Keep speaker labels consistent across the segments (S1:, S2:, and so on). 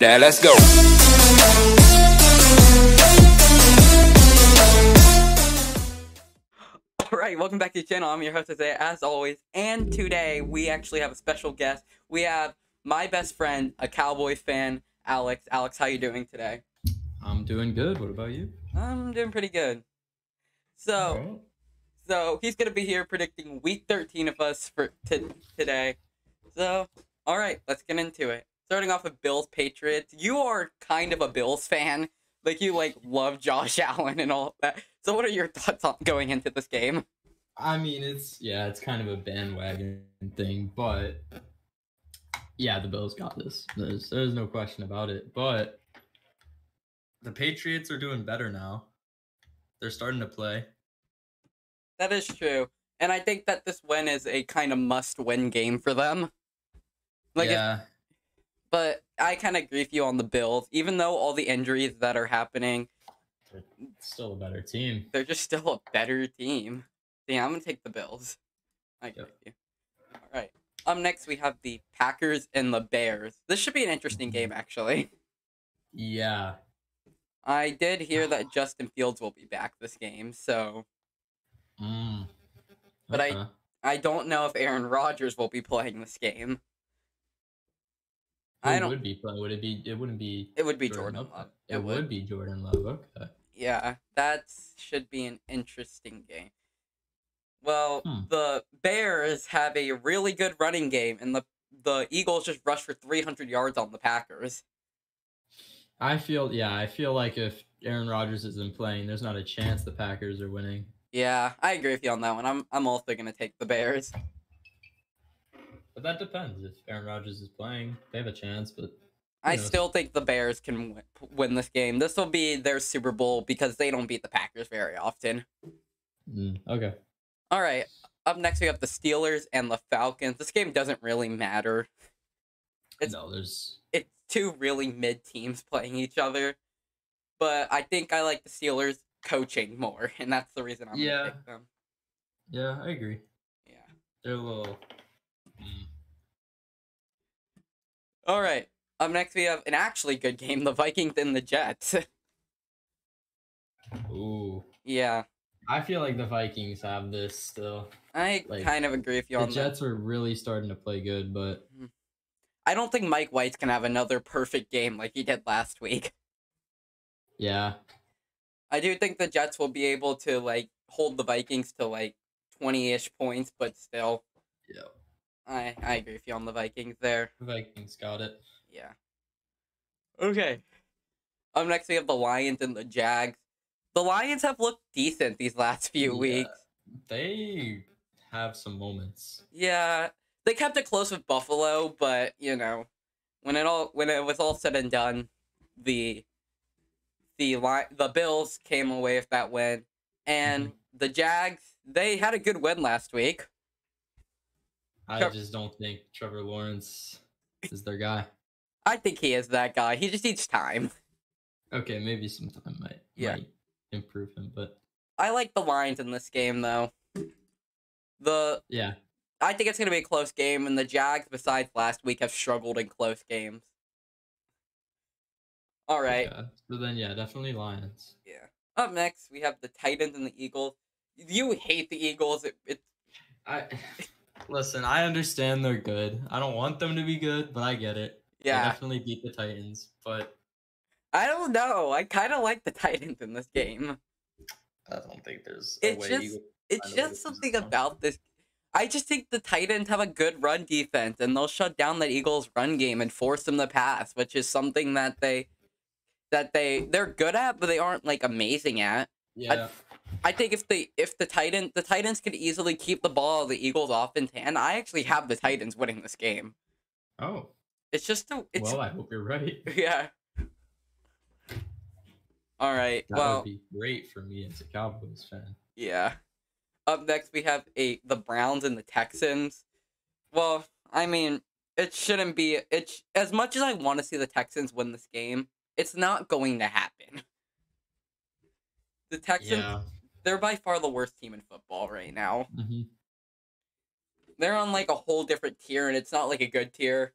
S1: Now let's go.
S2: All right, welcome back to the channel. I'm your host Isaiah, as always, and today we actually have a special guest. We have my best friend, a Cowboys fan, Alex. Alex, how you doing today?
S3: I'm doing good. What about you?
S2: I'm doing pretty good. So,
S3: Alright.
S2: so he's gonna be here predicting Week 13 of us for t- today. So, all right, let's get into it. Starting off with Bills Patriots. You are kind of a Bills fan, like you like love Josh Allen and all that. So, what are your thoughts on going into this game?
S3: I mean, it's yeah, it's kind of a bandwagon thing, but yeah, the Bills got this. There's there's no question about it. But the Patriots are doing better now. They're starting to play.
S2: That is true. And I think that this win is a kind of must win game for them. Like, if-
S3: yeah,
S2: but I kind of agree with you on the Bills. Even though all the injuries that are happening,
S3: they're still a better team.
S2: they're just still a better team. Yeah, I'm going to take the Bills. I agree
S3: Yep.
S2: with you. All right. Up next, we have the Packers and the Bears. This should be an interesting game, actually.
S3: Yeah,
S2: I did hear that Justin Fields will be back this game, so
S3: mm.
S2: But I- I don't know if Aaron Rodgers will be playing this game. I don't.
S3: would be playing? Would it be? It wouldn't be.
S2: It would be Jordan
S3: Okay.
S2: Love.
S3: It,
S2: It
S3: would.
S2: would.
S3: be Jordan Love. Okay.
S2: Yeah, that should be an interesting game. Well,
S3: Hmm.
S2: the Bears have a really good running game, and the the Eagles just rushed for 300 yards on the Packers.
S3: I feel yeah, I feel like if Aaron Rodgers isn't playing, there's not a chance the Packers are winning.
S2: Yeah, I agree with you on that one. I'm I'm also gonna take the Bears.
S3: But that depends. If Aaron Rodgers is playing, they have a chance. But
S2: I
S3: knows?
S2: still think the Bears can win, this game. This will be their Super Bowl because they don't beat the Packers very often.
S3: mm, okay,
S2: All right, up next we have the Steelers and the Falcons. This game doesn't really matter. It's-
S3: no, there's
S2: it's two really mid teams playing each other. But I think I like the Steelers coaching more, and that's the reason I'm
S3: Yeah.
S2: gonna pick them.
S3: yeah, I agree.
S2: Yeah.
S3: They're a little. Mm,
S2: All right. Up next we have an actually good game: the Vikings and the Jets.
S3: ooh,
S2: yeah,
S3: I feel like the Vikings have this still.
S2: I
S3: Like,
S2: kind of agree with you
S3: The
S2: on that.
S3: Jets are really starting to play good, but mm-hmm.
S2: I don't think Mike White's gonna have another perfect game like he did last week.
S3: yeah,
S2: I do think the Jets will be able to like hold the Vikings to like twenty-ish points, but still,
S3: yeah,
S2: I I agree with you on the Vikings there.
S3: the Vikings got it.
S2: Yeah. Okay. Up next, we have the Lions and the Jags. The Lions have looked decent these last few
S3: Yeah.
S2: weeks.
S3: They have some moments.
S2: Yeah, they kept it close with Buffalo, but you know, when it all when it was all said and done, the the li- the Bills came away with that win, and mm-hmm. the Jags they had a good win last week.
S3: I just don't think Trevor Lawrence is their guy.
S2: I think he is that guy. He just needs time.
S3: Okay, maybe sometime might
S2: Yeah.
S3: might improve him, but
S2: I like the Lions in this game though. The
S3: yeah,
S2: I think it's going to be a close game, and the Jags, besides last week, have struggled in close games. All right.
S3: yeah. So then, yeah, definitely Lions.
S2: Yeah. Up next, we have the Titans and the Eagles. You hate the Eagles. It, it,
S3: I listen. I understand they're good. I don't want them to be good, but I get it. They
S2: yeah.
S3: definitely beat the Titans, but
S2: I don't know. I kind of like the Titans in this game.
S3: I don't think there's
S2: It's just, it's
S3: find a way to
S2: just something about this. I just think the Titans have a good run defense, and they'll shut down the Eagles' run game and force them to pass, which is something that they that they they're good at, but they aren't like amazing at.
S3: Yeah,
S2: I think if the if the Titan the Titans could easily keep the ball the Eagles off in hand, I actually have the Titans winning this game.
S3: oh
S2: It's just a it's
S3: well. I hope you're right.
S2: yeah. All right.
S3: That
S2: well,
S3: would be great for me as a Cowboys fan.
S2: yeah. Up next we have a the Browns and the Texans. Well, I mean, it shouldn't be it's as much as I want to see the Texans win this game, it's not going to happen. The Texans
S3: Yeah.
S2: They're by far the worst team in football right now.
S3: hmm
S2: they're on like a whole different tier and it's not like a good tier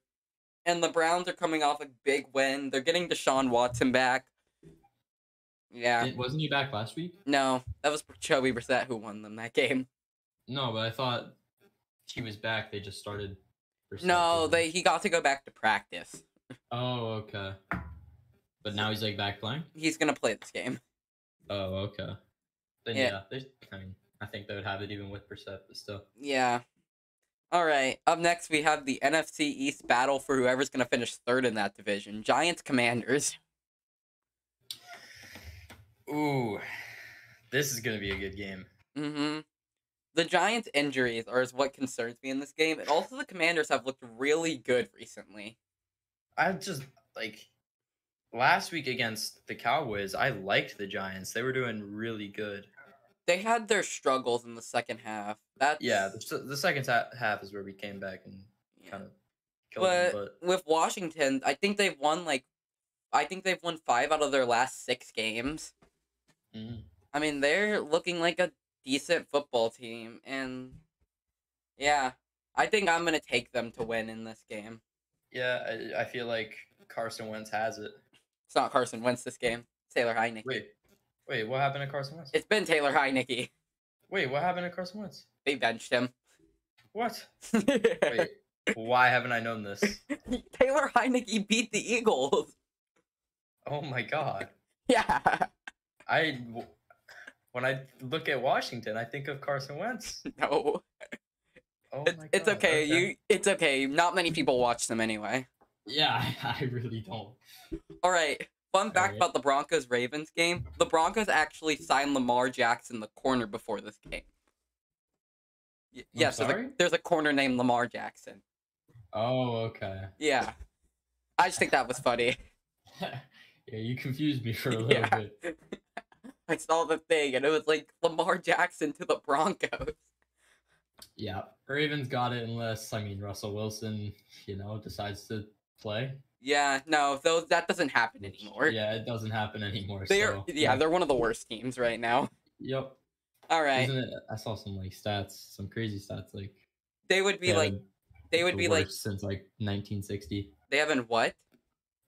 S2: and the Browns are coming off a big win. They're getting Deshaun Watson back. Yeah.
S3: Didn't- wasn't he back last week?
S2: No, that was Jacoby Brissett who won them that game.
S3: No, but I thought he was back. They just started. Brissett,
S2: No, they he got to go back to practice.
S3: Oh, okay. But now he's like back playing.
S2: He's gonna play this game.
S3: Oh, okay. Then
S2: Yeah.
S3: yeah, I mean, I think they would have it even with Brissett, but still.
S2: Yeah. All right. Up next, we have the NFC East battle for whoever's gonna finish third in that division. Giants Commanders.
S3: Ooh, this is gonna be a good game.
S2: Mm-hmm. The Giants' injuries are is what concerns me in this game, and also the Commanders have looked really good recently.
S3: I just like last week against the Cowboys. I liked the Giants. They were doing really good.
S2: They had their struggles in the second half. That's
S3: Yeah, the, the second ha- half is where we came back and
S2: yeah.
S3: kind of killed them.
S2: But
S3: But
S2: with Washington, I think they've won like, I think they've won five out of their last six games.
S3: Mhm.
S2: I mean, they're looking like a decent football team, and yeah, I think I'm gonna take them to win in this game.
S3: yeah, I, I feel like Carson Wentz has it.
S2: It's not Carson Wentz this game. It's Taylor Heinicke.
S3: Wait, wait, what happened to Carson Wentz?
S2: It's been Taylor Heinicke.
S3: Wait, what happened to Carson Wentz?
S2: They benched him.
S3: What? Wait, why haven't I known this?
S2: Taylor Heinicke beat the Eagles.
S3: Oh my god.
S2: Yeah.
S3: I when I look at Washington, I think of Carson Wentz.
S2: No.
S3: Oh
S2: It's,
S3: my
S2: it's
S3: God,
S2: okay. You it's okay. Not many people watch them anyway.
S3: Yeah, I, I really don't.
S2: All right. Fun fact
S3: Alright.
S2: about the Broncos Ravens game. The Broncos actually signed Lamar Jackson the corner before this game. Y- yes, there's a,
S3: sorry?
S2: there's a corner named Lamar Jackson.
S3: Oh, okay.
S2: Yeah. I just think that was funny.
S3: yeah, you confused me for a little
S2: Yeah.
S3: bit.
S2: I saw the thing and it was like Lamar Jackson to the Broncos.
S3: Yeah, Ravens got it unless I mean Russell Wilson, you know, decides to play.
S2: Yeah, no, those that doesn't happen anymore.
S3: Yeah, it doesn't happen anymore.
S2: They're
S3: so,
S2: yeah, they're one of the worst teams right now.
S3: Yep.
S2: All right.
S3: It? I saw some like stats, some crazy stats. Like
S2: They would be
S3: they
S2: like they would
S3: the
S2: be like
S3: since like 1960.
S2: they haven't what?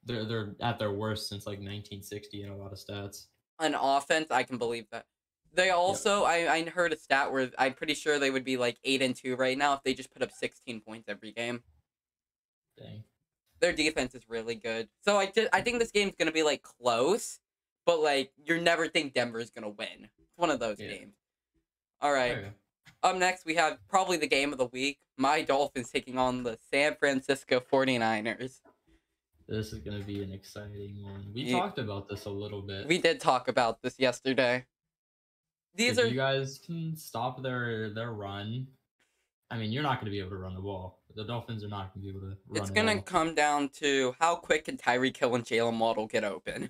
S3: They're they're at their worst since like 1960 in a lot of stats.
S2: An offense, I can believe that. They also I, I heard a stat where I'm pretty sure they would be like eight and two right now if they just put up sixteen points every game.
S3: Dang.
S2: Their defense is really good. So I just I think this game's gonna be like close, but like you never think Denver's gonna win. It's one of those
S3: Yeah.
S2: games. All right.
S3: Okay.
S2: Up next, we have probably the game of the week. My Dolphins taking on the San Francisco 49ers.
S3: This is gonna be an exciting one. We
S2: Yeah.
S3: talked about this a little bit.
S2: We did talk about this yesterday. These
S3: if
S2: are
S3: you guys can stop their their run. I mean, you're not gonna be able to run the ball. The Dolphins are not gonna be able to run.
S2: it's
S3: at
S2: gonna come down to how quick can Tyreek Hill and Jaylen Waddle get open.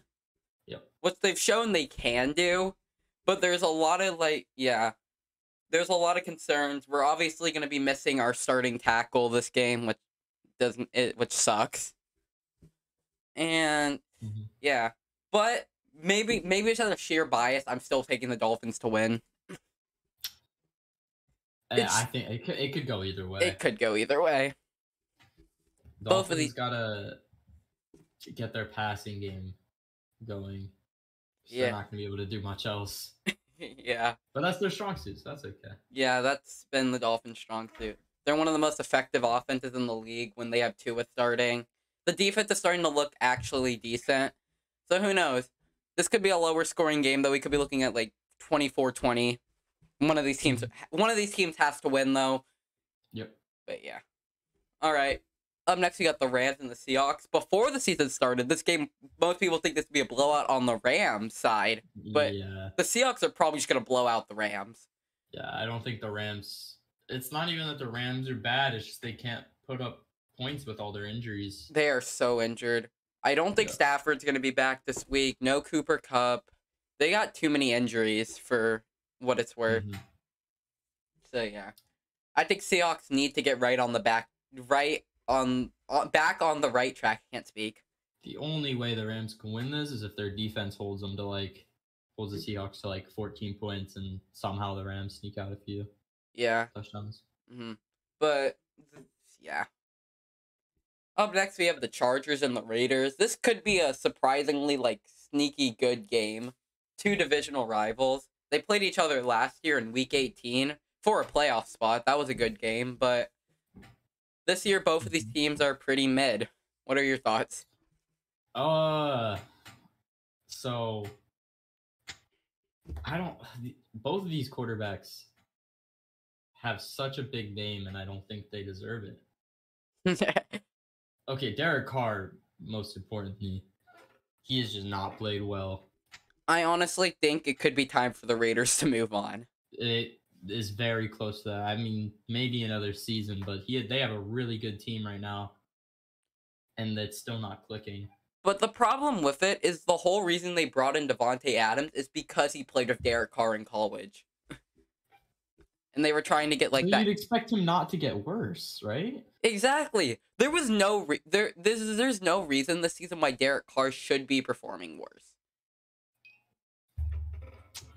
S3: Yep.
S2: Which they've shown they can do, but there's a lot of like yeah. There's a lot of concerns. We're obviously gonna be missing our starting tackle this game, which doesn't it which sucks. And
S3: Mhm.
S2: Yeah, but maybe maybe it's out of sheer bias. I'm still taking the Dolphins to win.
S3: Yeah,
S2: it's-
S3: I think it could, it could go either way.
S2: It could go either way. both of
S3: Dolphins
S2: these-
S3: gotta get their passing game going.
S2: Yeah.
S3: They're not gonna be able to do much else.
S2: yeah,
S3: But that's their strong suit, so that's okay.
S2: yeah, that's been the Dolphins' strong suit. They're one of the most effective offenses in the league when they have Tua starting. The defense is starting to look actually decent. So who knows? This could be a lower scoring game though. We could be looking at like 24-20. One of these teams mm-hmm. one of these teams has to win though.
S3: Yep.
S2: But yeah. All right. Up next, we got the Rams and the Seahawks. Before the season started, this game, most people think this would be a blowout on the Rams side. But-
S3: yeah,
S2: The Seahawks are probably just going to blow out the Rams.
S3: yeah. I don't think the Rams. It's not even that the Rams are bad. It's just they can't put up points with all their injuries.
S2: They are so injured. I don't think
S3: Yeah.
S2: Stafford's going to be back this week. No Cooper Kupp. They got too many injuries for what it's worth.
S3: Mhm.
S2: So yeah, I think Seahawks need to get right on the back, right on, on back on the right track. Can't speak.
S3: The only way the Rams can win this is if their defense holds them to like holds the Seahawks to like 14 points, and somehow the Rams sneak out a few
S2: Yeah.
S3: touchdowns.
S2: hmm But yeah. Up next, we have the Chargers and the Raiders. This could be a surprisingly like sneaky good game. Two divisional rivals. They played each other last year in Week 18 for a playoff spot. That was a good game, but this year both of these teams are pretty mid. What are your thoughts?
S3: Uh, so I don't. Both of these quarterbacks have such a big name, and I don't think they deserve it. Okay, Derek Carr, most importantly, he has just not played well.
S2: I honestly think it could be time for the Raiders to move on.
S3: It is very close to that. I mean, maybe another season, but he they have a really good team right now, and it's still not clicking.
S2: But the problem with it is the whole reason they brought in Davante Adams is because he played with Derek Carr in college. and they were trying to get like that
S3: You'd expect him not to get worse, right?
S2: Exactly. There was no re- there this is, there's no reason this season why Derek Carr should be performing worse.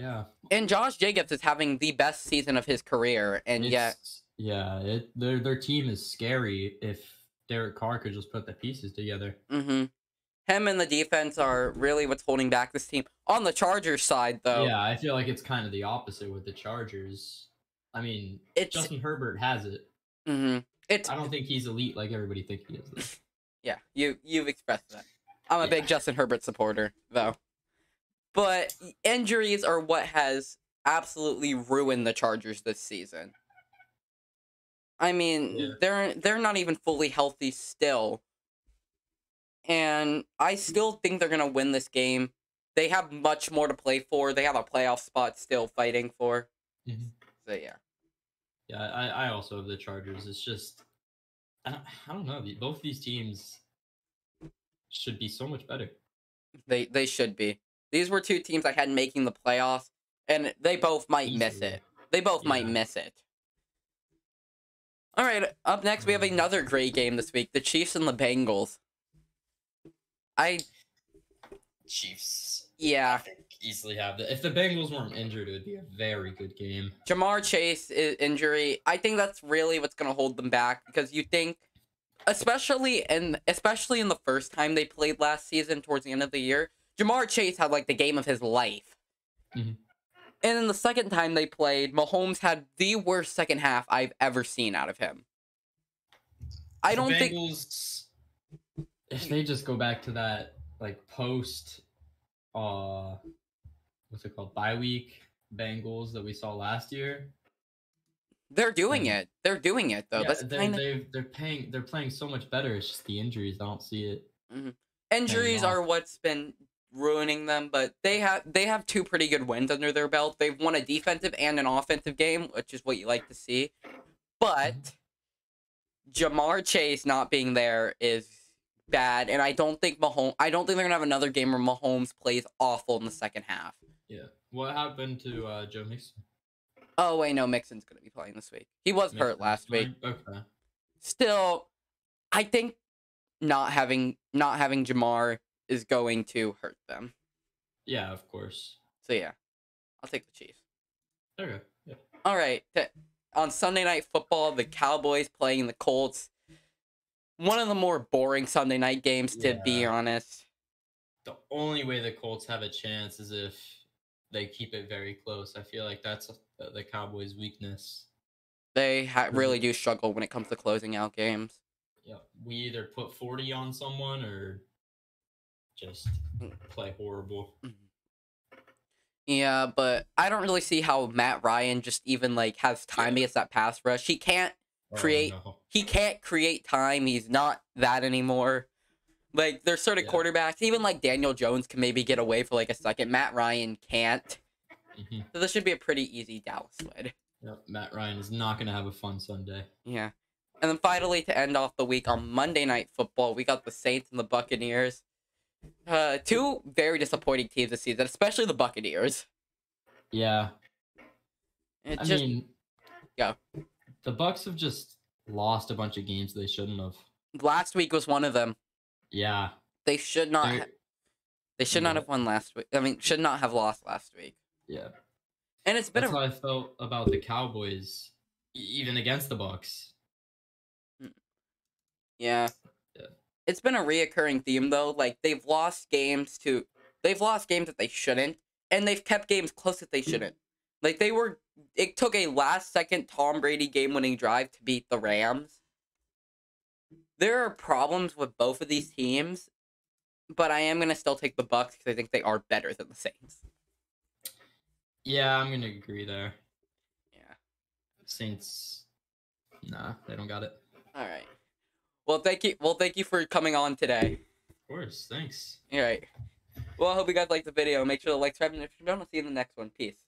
S3: Yeah.
S2: And Josh Jacobs is having the best season of his career and yet
S3: yeah, it, their their team is scary if Derek Carr could just put the pieces together.
S2: Mm-hmm. Him and the defense are really what's holding back this team. On the Chargers side though,
S3: Yeah, I feel like it's kind of the opposite with the Chargers. I mean,
S2: it's
S3: Justin Herbert has it.
S2: Mm-hmm. It's
S3: I don't think he's elite like everybody thinks he is.
S2: Yeah, you you've expressed that. I'm a big Justin Herbert supporter, though. But injuries are what has absolutely ruined the Chargers this season. I mean,
S3: Yeah.
S2: they're they're not even fully healthy still. And I still think they're going to win this game. They have much more to play for. They have a playoff spot still fighting for.
S3: Mhm.
S2: So yeah.
S3: Yeah, I, I also have the Chargers. It's just, I don't, I don't know. Both these teams should be so much better.
S2: They they should be. These were two teams I had making the playoffs and they both might miss it. They both might miss it. All right, up next we have another great game this week: the Chiefs and the Bengals. I
S3: Chiefs.
S2: yeah,
S3: think easily have that. If the Bengals weren't injured, it would be a very good game.
S2: Ja'Marr Chase injury. I think that's really what's gonna hold them back because you think, especially in especially in the first time they played last season towards the end of the year, Ja'Marr Chase had like the game of his life.
S3: Mhm.
S2: And then the second time they played, Mahomes had the worst second half I've ever seen out of him. I don't
S3: the
S2: think
S3: If they just go back to that like post, uh, what's it called, bye week Bengals that we saw last year.
S2: they're doing
S3: Mhm.
S2: it. They're doing it though.
S3: yeah,
S2: That's
S3: they
S2: kind of
S3: they they're paying they're playing so much better. It's just the injuries. I don't see it.
S2: injuries are what's been ruining them, but they have they have two pretty good wins under their belt. They've won a defensive and an offensive game, which is what you like to see. But Ja'Marr Chase not being there is bad, and I don't think Mahomes. I don't think they're gonna have another game where Mahomes plays awful in the second half.
S3: Yeah. What happened to uh, Joe Mixon?
S2: Oh wait, no, Mixon's gonna be playing this week. He was hurt
S3: Mixon
S2: last week.
S3: Okay.
S2: Still, I think not having not having Ja'Marr is going to hurt them.
S3: Yeah, of course.
S2: So yeah, I'll take the Chiefs.
S3: Okay. Yeah.
S2: All right, on Sunday Night Football, the Cowboys playing the Colts. One of the more boring Sunday night games, to be honest.
S3: The only way the Colts have a chance is if they keep it very close. I feel like that's the, the Cowboys' weakness.
S2: They ha-
S3: Mhm.
S2: really do struggle when it comes to closing out games.
S3: Yeah, we either put 40 on someone or just play horrible.
S2: Yeah, but I don't really see how Matt Ryan just even like has time against that pass rush. He can't Create-
S3: Oh, no.
S2: he can't create time. He's not that anymore. Like there's certain
S3: Yeah.
S2: quarterbacks, even like Daniel Jones can maybe get away for like a second. Matt Ryan can't.
S3: Mhm.
S2: So this should be a pretty easy Dallas win.
S3: Yep, Matt Ryan is not going to have a fun Sunday.
S2: Yeah. And then finally to end off the week on Monday night football, we got the Saints and the Buccaneers. Uh two very disappointing teams this season, especially the Buccaneers.
S3: Yeah,
S2: It
S3: I
S2: just
S3: mean,
S2: go.
S3: The Bucks have just lost a bunch of games they shouldn't have.
S2: last week was one of them.
S3: Yeah,
S2: They should not
S3: they're-
S2: ha- they should not have won last week. I mean, should not have lost last week.
S3: yeah.
S2: And it's been
S3: That's
S2: a
S3: how I felt about the Cowboys, even against the Bucks.
S2: Yeah. It's been a reoccurring theme though. Like they've lost games to they've lost games that they shouldn't, and they've kept games close that they mm. shouldn't. Like they were it took a last second Tom Brady game winning drive to beat the Rams. There are problems with both of these teams, but I am gonna still take the Bucks because I think they are better than the Saints.
S3: Yeah, I'm gonna agree there.
S2: Yeah.
S3: Saints, nah, they don't got it.
S2: All right. Well, thank you. Well, thank you for coming on today.
S3: Of course, thanks.
S2: All right. Well, I hope you guys liked the video. Make sure to like, subscribe, and if you don't, I'll see you in the next one. Peace.